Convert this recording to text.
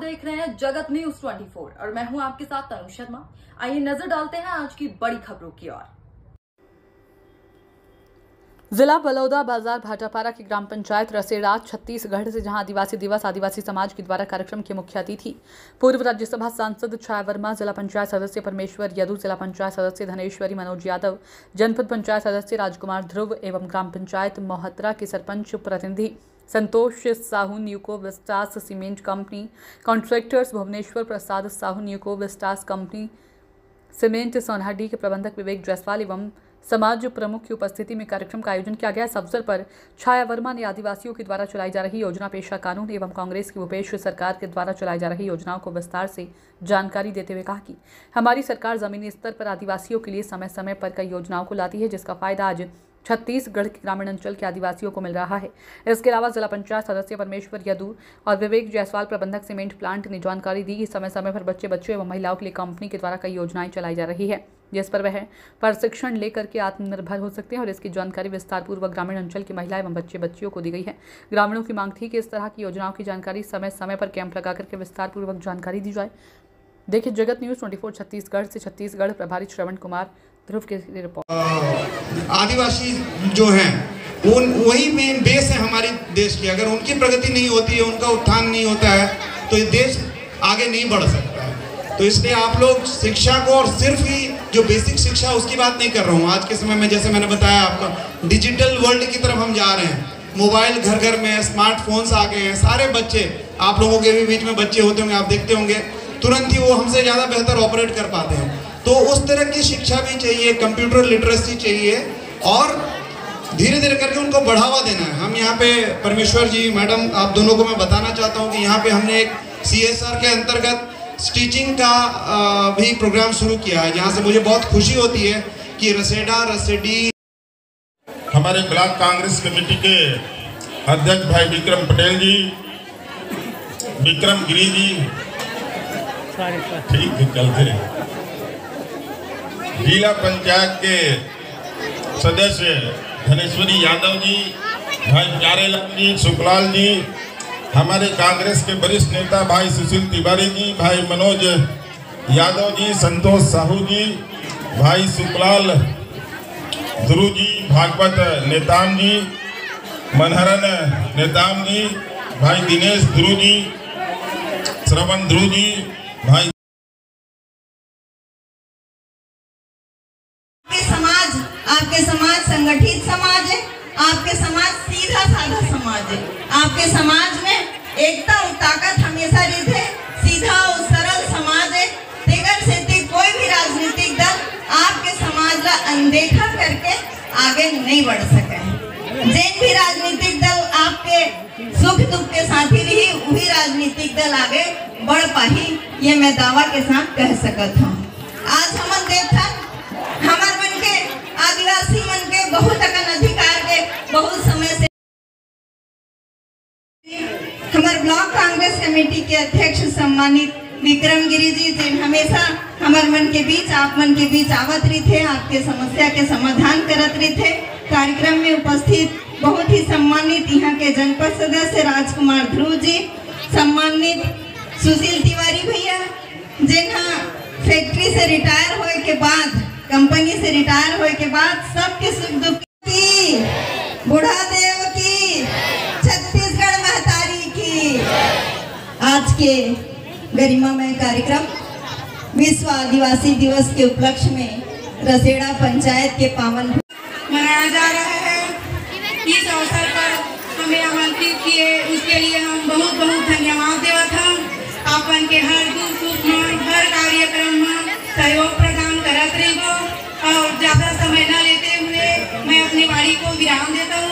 देख रहे हैं जगत न्यूज़ 24 और मैं हूँ आपके साथ तनु शर्मा। आइए नज़र डालते हैं आज की बड़ी खबरों की ओर। जिला बलौदा बाज़ार भाटापारा की ग्राम पंचायत रसेड़ा छत्तीसगढ़ से जहाँ आदिवासी दिवस, आदिवासी समाज के द्वारा कार्यक्रम के मुख्य अतिथि। पूर्व राज्यसभा सांसद छाया वर्मा, जिला पंचायत सदस्य परमेश्वर यदु, जिला पंचायत सदस्य धनेश्वरी मनोज यादव, जनपद पंचायत सदस्य राजकुमार ध्रुव एवं ग्राम पंचायत मोहत्रा के सरपंच प्रतिनिधि Santosh Sahu, Nuvoco Vistas cement company, contractors Bhuvneshwar Prasad Sahu, Nuvoco Vistas company, cement Sonadi के प्रबंधक विवेक जायसवाल एवं समाज प्रमुख की उपस्थिति में कार्यक्रम का आयोजन किया गया, इस अवसर पर छाया वर्मा ने आदिवासियों के द्वारा चलाई जा रही योजना पेशा कानून एवं कांग्रेस की भूपेश सरकार के द्वारा चलाई जा रही योजनाओं को विस्तार से जानकारी देते हुए कहा कि हमारी सरकार जमीनी स्तर पर आदिवासियों के लिए समय समय पर कई योजनाओं को लाती है, जिसका फ़ायदा आज छत्तीसगढ़ ग्रामीण अंचल के आदिवासियों को मिल रहा है। इसके अलावा जिला पंचायत सदस्य परमेश्वर यदू और विवेक जायसवाल प्रबंधक सीमेंट प्लांट ने जानकारी दी। कि समय समय पर बच्चे बच्चों एवं महिलाओं के लिए कंपनी के द्वारा कई योजनाएँ चलाई जा रही है, जिस पर वह प्रशिक्षण लेकर के आत्मनिर्भर हो सकते हैं और इसकी जानकारी विस्तार पूर्वक ग्रामीण अंचल की महिला एवं बच्चे बच्चियों को दी गई है। ग्रामीणों की मांग थी कि इस तरह की योजनाओं की जानकारी समय समय पर कैंप लगा करके विस्तार पूर्वक जानकारी दी जाए। देखिए, जगत न्यूज़ ट्वेंटी छत्तीसगढ़ से छत्तीसगढ़ प्रभारी श्रवण कुमार ध्रुव की रिपोर्ट। आदिवासी जो हैं, उन, वही मेन बेस है हमारी देश की। अगर उनकी प्रगति नहीं होती है उनका उत्थान नहीं होता है तो ये देश आगे नहीं बढ़ सकता है। तो इसलिए आप लोग शिक्षा को और सिर्फ़ ही जो बेसिक शिक्षा उसकी बात नहीं कर रहा हूँ। आज के समय में जैसे मैंने बताया आपका डिजिटल वर्ल्ड की तरफ़ हम जा रहे हैं। मोबाइल घर घर में स्मार्टफोन्स आ गए हैं, सारे बच्चे, आप लोगों के भी बीच में बच्चे होते होंगे, आप देखते होंगे। तुरंत ही वो हमसे ज़्यादा बेहतर ऑपरेट कर पाते हैं। तो उस तरह की शिक्षा भी चाहिए कंप्यूटर लिटरेसी चाहिए और धीरे धीरे करके उनको बढ़ावा देना है। हम यहाँ पे परमेश्वर जी मैडम आप दोनों को मैं बताना चाहता हूँ कि यहाँ पे हमने एक सीएसआर के अंतर्गत स्टिचिंग का भी प्रोग्राम शुरू किया है जहाँ से मुझे बहुत खुशी होती है कि रसेडा रसेडी। हमारे ब्लॉक कांग्रेस कमेटी के अध्यक्ष भाई विक्रम पटेल जी विक्रम गिरी जी। ठीक है चलते जिला पंचायत के सदस्य धनेश्वरी यादव जी, भाई प्यारेलाल जी, सुखलाल जी, हमारे कांग्रेस के वरिष्ठ नेता भाई सुशील तिवारी जी, भाई मनोज यादव जी, संतोष साहू जी, भाई सुखलाल ध्रुव जी, भागवत नेताम जी, मनहरन नेताम जी, भाई दिनेश ध्रुव जी, श्रवण ध्रुव जी, भाई आपके समाज संगठित समाज है, आपके समाज सीधा साधा समाज है। आपके समाज में एकता और ताकत हमेशा रहते सीधा और सरल समाज है। तेगर से ते कोई भी राजनीतिक दल आपके समाज का अनदेखा करके आगे नहीं बढ़ सके जिन भी राजनीतिक दल आपके सुख दुख के साथी रही वही राजनीतिक दल आगे बढ़ पाही ये मैं दावा के साथ कह सकता हूँ। आज हम देखा हमारे मन के आदिवासी मन के बहुत अकन अधिकार के बहुत समय से हमारे ब्लॉक कांग्रेस कमेटी के अध्यक्ष सम्मानित विक्रम गिरी जी, जिन हमेशा हमारे मन के बीच, आप मन के बीच आवत रही थे आपके समस्या के समाधान करत रही थे कार्यक्रम में उपस्थित बहुत ही सम्मानित यहाँ के जनपद सदस्य राजकुमार ध्रुव जी, सम्मानित सुशील तिवारी भैया, जिन्हा फैक्ट्री से रिटायर होए के बाद कंपनी से रिटायर होए के बाद सबके सुख दुख की, बुढ़ा देव की, छत्तीसगढ़ महतारी की। आज के गरिमामय कार्यक्रम, विश्व आदिवासी दिवस के उपलक्ष्य में रसेड़ा पंचायत के पावन मनाया जा रहा है। इस अवसर पर हमें आमंत्रित किए, उसके लिए हम बहुत बहुत धन्यवाद देवत हम अपन के हर दुख सुख हर कार्यक्रम करत रही और